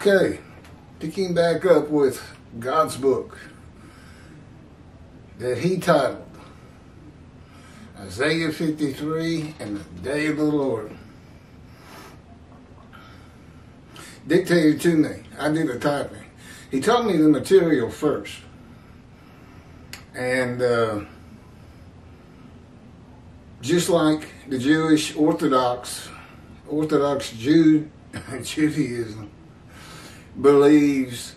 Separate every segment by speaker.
Speaker 1: Okay, picking back up with God's book that he titled Isaiah 53 and the Day of the Lord. Dictated to me. I did the typing. He taught me the material first. And uh, just like the Jewish Orthodox, Orthodox Jew, Judaism, believes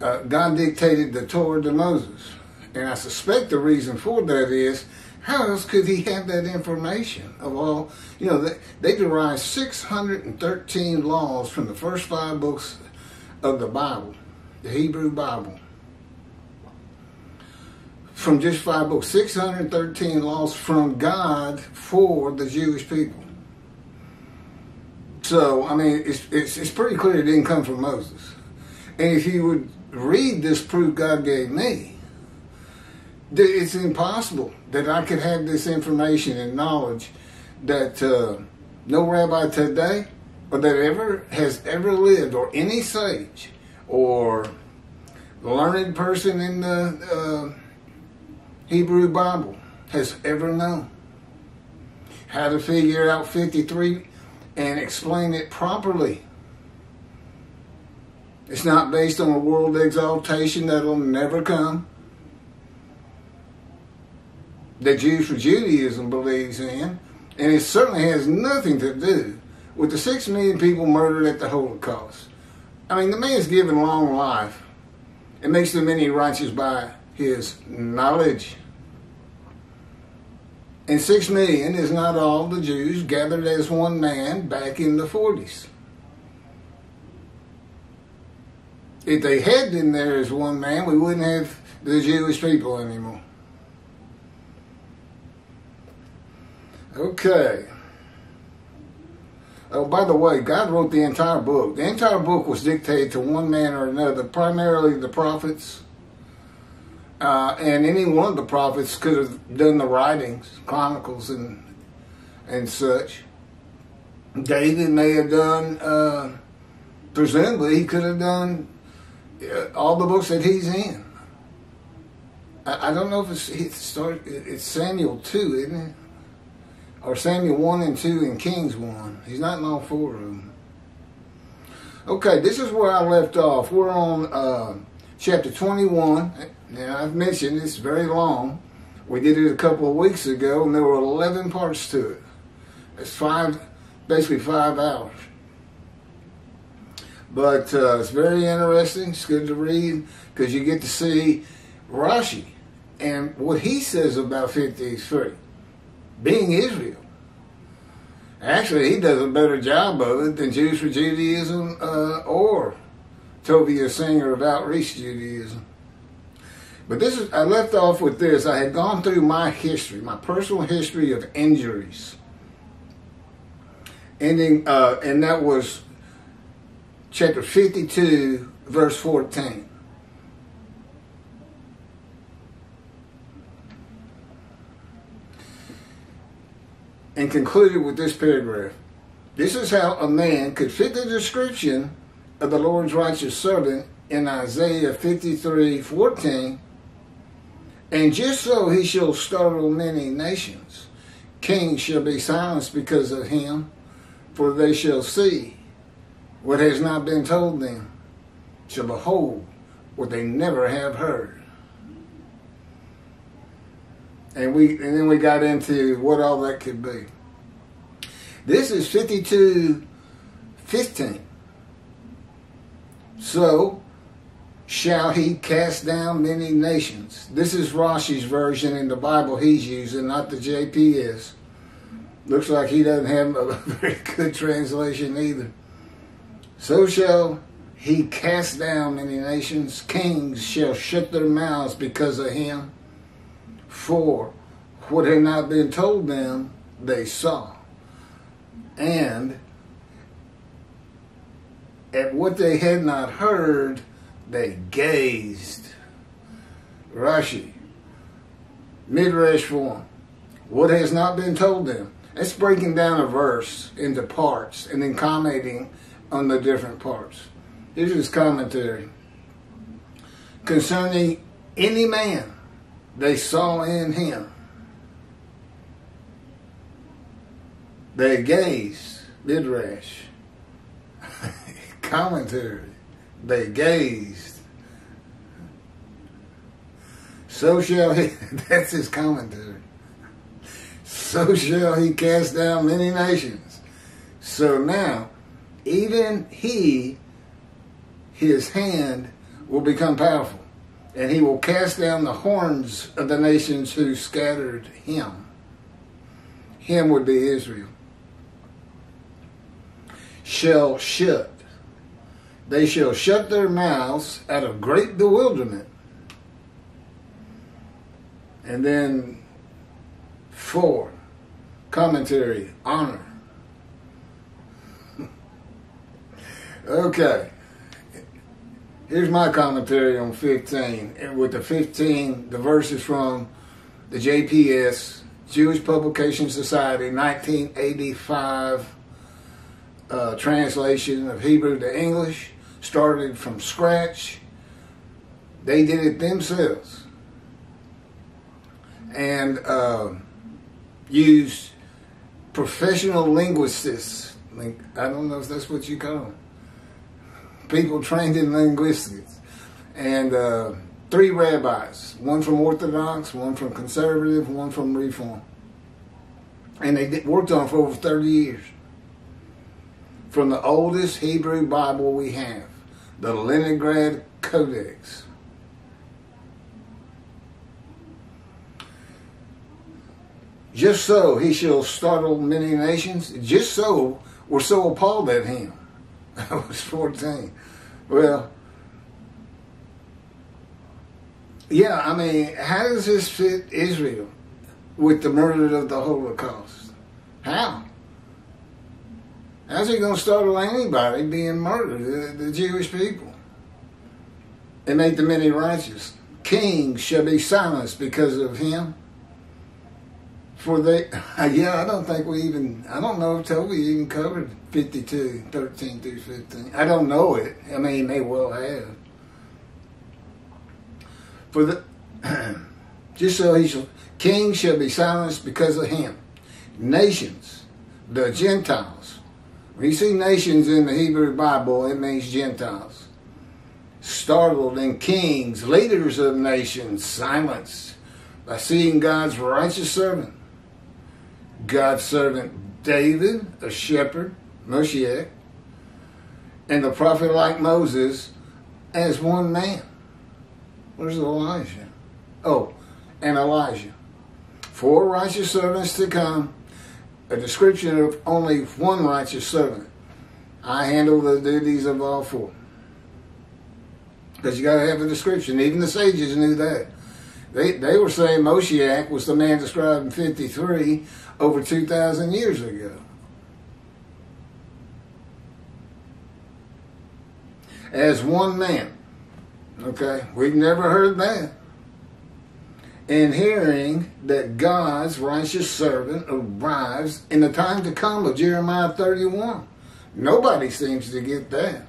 Speaker 1: uh, God dictated the Torah to Moses. And I suspect the reason for that is how else could he have that information of all, you know, they, they derive 613 laws from the first five books of the Bible, the Hebrew Bible. From just five books, 613 laws from God for the Jewish people. So, I mean, it's, it's, it's pretty clear it didn't come from Moses. And if you would read this proof God gave me, it's impossible that I could have this information and knowledge that uh, no rabbi today or that ever has ever lived or any sage or learned person in the uh, Hebrew Bible has ever known how to figure out 53 and explain it properly. It's not based on a world exaltation that'll never come. That Jews for Judaism believes in. And it certainly has nothing to do with the six million people murdered at the Holocaust. I mean, the man's given long life. It makes the many righteous by his knowledge. And six million is not all the Jews gathered as one man back in the 40s. If they had been there as one man, we wouldn't have the Jewish people anymore. Okay. Oh, by the way, God wrote the entire book. The entire book was dictated to one man or another, primarily the prophets. Uh, and any one of the prophets could have done the writings, chronicles, and and such. David may have done, uh, presumably, he could have done all the books that he's in. I, I don't know if it's it start, it's Samuel two, isn't it? Or Samuel one and two and Kings one. He's not in all four of them. Okay, this is where I left off. We're on uh, chapter twenty one. Now I've mentioned it's very long. We did it a couple of weeks ago, and there were eleven parts to it. It's five, basically five hours. But uh, it's very interesting. It's good to read because you get to see Rashi and what he says about 53, being Israel. Actually, he does a better job of it than Jews for Judaism uh, or Tovia Singer of Outreach Judaism. But this is, I left off with this. I had gone through my history, my personal history of injuries. Ending, uh, and that was chapter 52, verse 14. And concluded with this paragraph. This is how a man could fit the description of the Lord's righteous servant in Isaiah 53, 14. And just so he shall startle many nations. Kings shall be silenced because of him, for they shall see what has not been told them, shall behold what they never have heard. And we and then we got into what all that could be. This is 52 15. So shall he cast down many nations. This is Rashi's version in the Bible he's using, not the JPS. Looks like he doesn't have a very good translation either. So shall he cast down many nations. Kings shall shut their mouths because of him. For what had not been told them, they saw. And at what they had not heard, they gazed. Rashi, Midrash form. What has not been told them. That's breaking down a verse into parts and then commenting on the different parts. This is commentary concerning any man they saw in him. They gazed, Midrash, commentary, they gazed. So shall he, that's his commentary. So shall he cast down many nations. So now, even he, his hand will become powerful, and he will cast down the horns of the nations who scattered him. Him would be Israel. Shall shut. They shall shut their mouths out of great bewilderment. And then four, commentary, honor. Okay. Here's my commentary on 15. And With the 15, the verses from the JPS, Jewish Publication Society, 1985 uh, translation of Hebrew to English, started from scratch. They did it themselves. And uh, used professional linguists. I don't know if that's what you call them people trained in linguistics, and uh, three rabbis, one from Orthodox, one from Conservative, one from Reform. And they worked on for over 30 years. From the oldest Hebrew Bible we have, the Leningrad Codex. Just so he shall startle many nations, just so we're so appalled at him I was 14. Well, yeah, I mean, how does this fit Israel with the murder of the Holocaust? How? How's he going to startle anybody being murdered, the, the Jewish people? And make the many righteous. Kings shall be silenced because of him. For they, yeah, I don't think we even, I don't know if Toby even covered 52, 13 through 15. I don't know it. I mean, he may well have. For the, just so he shall, kings shall be silenced because of him. Nations, the Gentiles. When you see nations in the Hebrew Bible, it means Gentiles. Startled and kings, leaders of nations, silenced by seeing God's righteous servant God's servant David, a shepherd, Moshiach, and the prophet like Moses as one man. Where's Elijah? Oh, and Elijah. Four righteous servants to come, a description of only one righteous servant. I handle the duties of all four. Because you got to have a description. Even the sages knew that. They, they were saying Moshiach was the man described in 53 over 2,000 years ago. As one man. Okay, we've never heard that. And hearing that God's righteous servant arrives in the time to come of Jeremiah 31. Nobody seems to get that.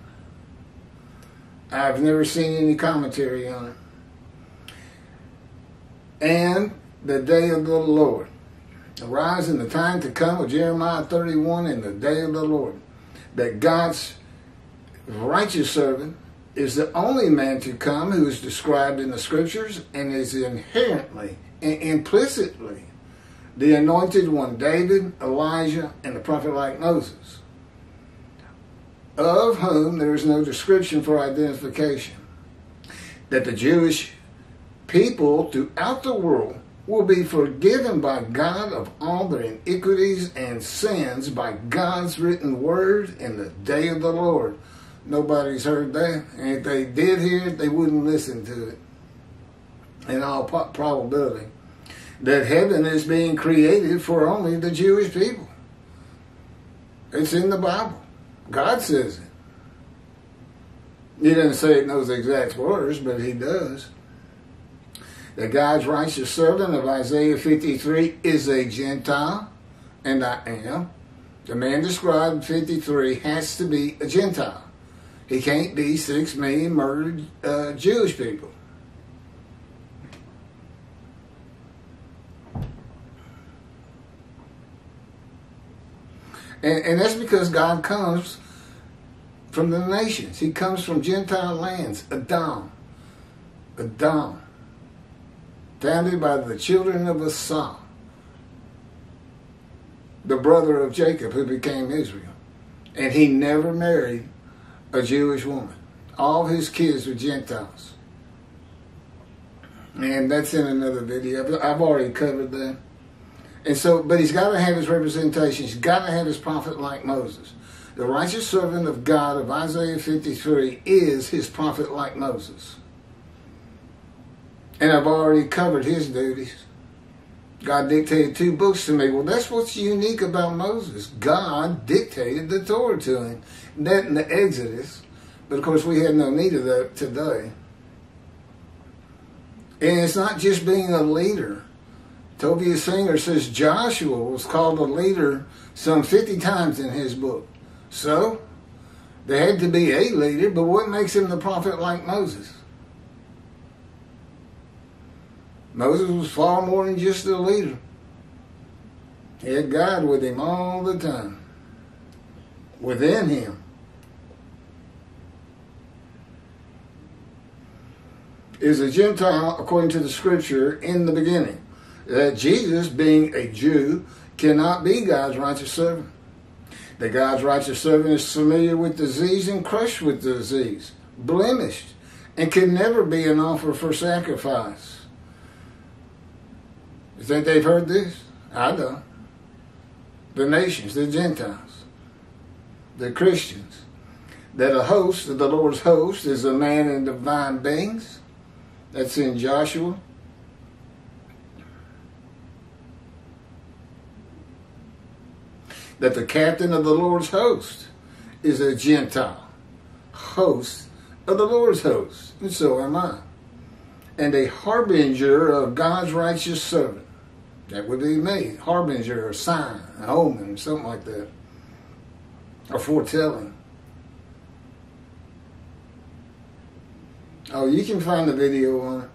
Speaker 1: I've never seen any commentary on it. And the day of the Lord. Arise in the time to come of Jeremiah 31 in the day of the Lord. That God's righteous servant is the only man to come who is described in the scriptures and is inherently and implicitly the anointed one, David, Elijah, and the prophet like Moses, of whom there is no description for identification. That the Jewish people throughout the world will be forgiven by God of all their iniquities and sins by God's written word in the day of the Lord. Nobody's heard that. And if they did hear it, they wouldn't listen to it. In all probability. That heaven is being created for only the Jewish people. It's in the Bible. God says it. He doesn't say it in those exact words, but he does that God's righteous servant of Isaiah 53 is a Gentile, and I am. The man described in 53 has to be a Gentile. He can't be six million murdered uh, Jewish people. And, and that's because God comes from the nations. He comes from Gentile lands, Edom. Edom. Founded by the children of Esau, the brother of Jacob who became Israel. And he never married a Jewish woman. All his kids were Gentiles. And that's in another video. I've already covered that. And so, but he's got to have his representation. He's got to have his prophet like Moses. The righteous servant of God of Isaiah 53 is his prophet like Moses. And I've already covered his duties. God dictated two books to me. Well, that's what's unique about Moses. God dictated the Torah to him. That in the Exodus. But of course, we have no need of that today. And it's not just being a leader. Tovia Singer says Joshua was called a leader some 50 times in his book. So, there had to be a leader, but what makes him the prophet like Moses? Moses was far more than just a leader. He had God with him all the time, within him. Is a Gentile, according to the scripture, in the beginning that Jesus, being a Jew, cannot be God's righteous servant. That God's righteous servant is familiar with disease and crushed with disease, blemished, and can never be an offer for sacrifice. You think they've heard this? I don't. The nations, the Gentiles, the Christians. That a host, of the Lord's host, is a man in divine beings. That's in Joshua that the captain of the Lord's host is a Gentile, host of the Lord's host, and so am I. And a harbinger of God's righteous servant. That would be me. Harbinger, a sign, a omen, something like that. A foretelling. Oh, you can find the video on it.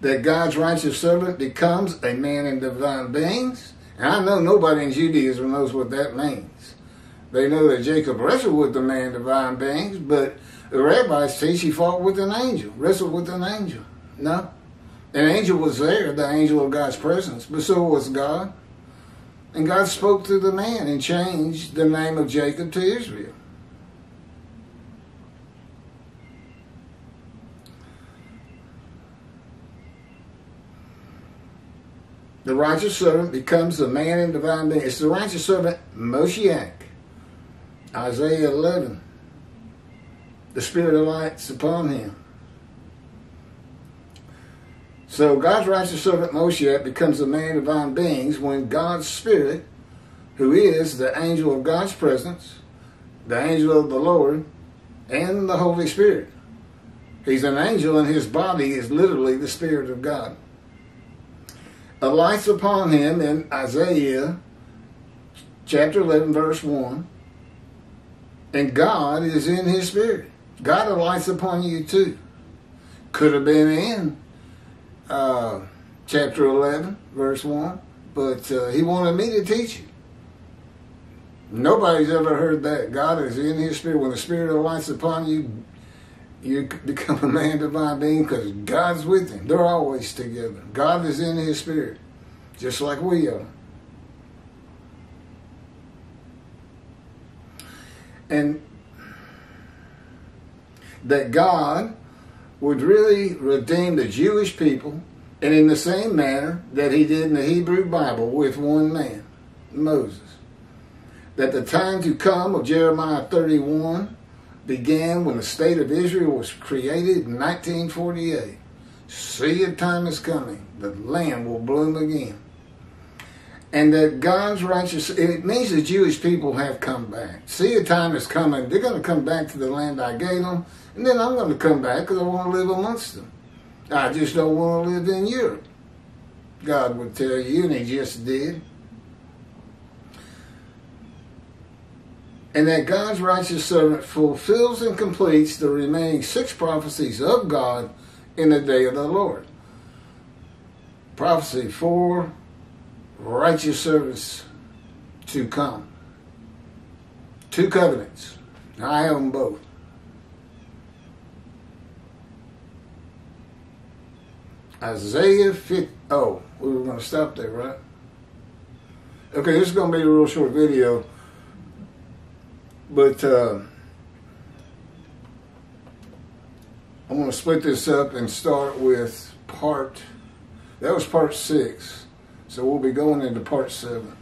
Speaker 1: that God's righteous servant becomes a man in divine beings. And I know nobody in Judaism knows what that means. They know that Jacob wrestled with the man divine beings, but the rabbis teach he fought with an angel, wrestled with an angel. No. An angel was there, the angel of God's presence, but so was God. And God spoke to the man and changed the name of Jacob to Israel. the righteous servant becomes a man in divine being. It's the righteous servant, Moshiach. Isaiah 11. The Spirit of light's upon him. So God's righteous servant Moshiach becomes a man of divine beings when God's Spirit, who is the angel of God's presence, the angel of the Lord, and the Holy Spirit. He's an angel and his body is literally the Spirit of God alights upon him in Isaiah chapter 11, verse 1. And God is in his spirit. God alights upon you too. Could have been in uh, chapter 11, verse 1, but uh, he wanted me to teach you. Nobody's ever heard that. God is in his spirit. When the spirit alights upon you, you become a man divine being because God's with him. They're always together. God is in his spirit, just like we are. And that God would really redeem the Jewish people, and in the same manner that he did in the Hebrew Bible with one man, Moses. That the time to come of Jeremiah 31 began when the state of Israel was created in 1948. See, a time is coming. The land will bloom again. And that God's righteous, it means the Jewish people have come back. See, a time is coming. They're going to come back to the land I gave them. And then I'm going to come back because I want to live amongst them. I just don't want to live in Europe. God would tell you, and he just did. And that God's righteous servant fulfills and completes the remaining six prophecies of God in the day of the Lord. Prophecy four, righteous service to come. Two covenants. I own both. Isaiah 50. Oh, we were going to stop there, right? Okay, this is going to be a real short video. But uh, I'm going to split this up and start with part. That was part six. So we'll be going into part seven.